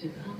to come.